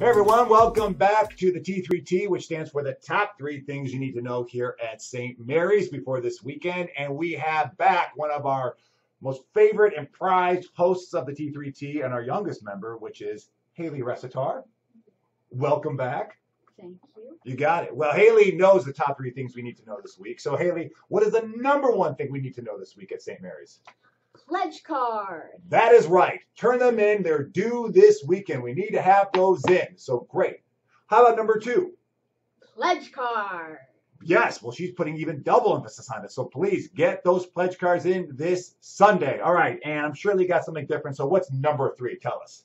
Hey everyone, welcome back to the T3T, which stands for the top three things you need to know here at St. Mary's before this weekend. And we have back one of our most favorite and prized hosts of the T3T and our youngest member, which is Hailey Restar. Welcome back. Thank you. You got it. Well, Hailey knows the top three things we need to know this week. So, Hailey, what is the number one thing we need to know this week at St. Mary's? Pledge card. That is right. Turn them in. They're due this weekend. We need to have those in. So, great. How about number two? Pledge card. Yes, well, she's putting even double emphasis on it. So please get those pledge cards in this Sunday. All right, and I'm sure you got something different. So what's number three? Tell us.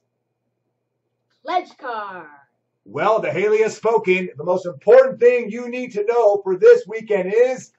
Pledge card. Well, the Hailey has spoken. The most important thing you need to know for this weekend is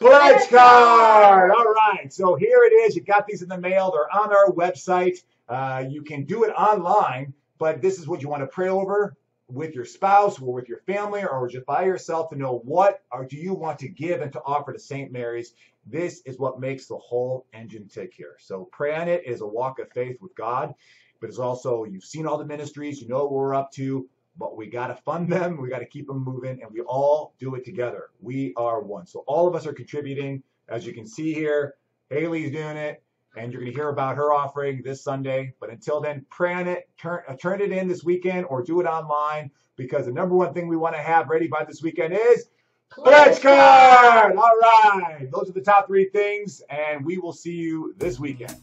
pledge card. All right, so here it is. You got these in the mail. They're on our website. Uh, you can do it online, but this is what you want to pray over with your spouse or with your family or just by yourself to know what or do you want to give and to offer to St. Mary's. This is what makes the whole engine tick here. So pray on it is a walk of faith with God, but it's also you've seen all the ministries, you know what we're up to, but we got to fund them, we got to keep them moving, and we all do it together. We are one. So all of us are contributing. As you can see here, Hailey's doing it and you're going to hear about her offering this Sunday. But until then, pray on it, turn, uh, turn it in this weekend, or do it online because the number one thing we want to have ready by this weekend is pledge card. All right, those are the top three things, and we will see you this weekend.